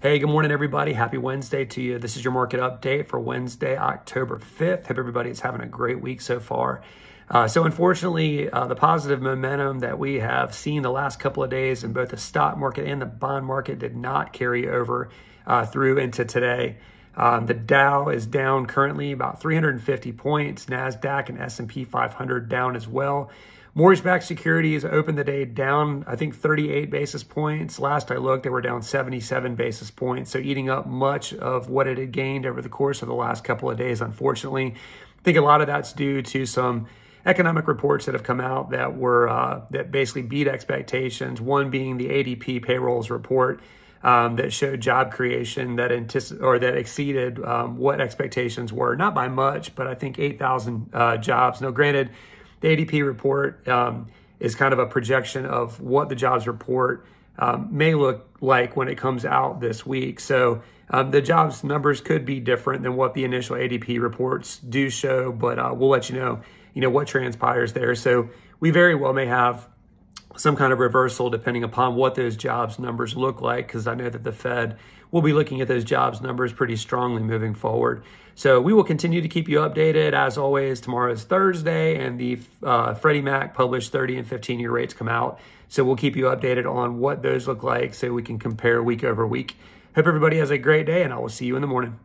Hey, good morning, everybody. Happy Wednesday to you. This is your market update for Wednesday, October 5th. Hope everybody is having a great week so far. Uh, so, unfortunately, uh, the positive momentum that we have seen the last couple of days in both the stock market and the bond market did not carry over uh, through into today. Um, the Dow is down currently about 350 points. Nasdaq and S&P 500 down as well. Mortgage-backed securities opened the day down, I think, 38 basis points. Last I looked, they were down 77 basis points, so eating up much of what it had gained over the course of the last couple of days, unfortunately. I think a lot of that's due to some economic reports that have come out that were uh, that basically beat expectations. One being the ADP payrolls report um, that showed job creation that antici- or that exceeded um, what expectations were, not by much, but I think 8,000 uh, jobs. Now, granted the ADP report um, is kind of a projection of what the jobs report um, may look like when it comes out this week. So um, the jobs numbers could be different than what the initial ADP reports do show, but uh, we'll let you know, you know, what transpires there. So we very well may have some kind of reversal depending upon what those jobs numbers look like, because I know that the Fed will be looking at those jobs numbers pretty strongly moving forward. So we will continue to keep you updated. As always, tomorrow is Thursday, and the uh, Freddie Mac published 30 and 15 year rates come out. So we'll keep you updated on what those look like so we can compare week over week. Hope everybody has a great day, and I will see you in the morning.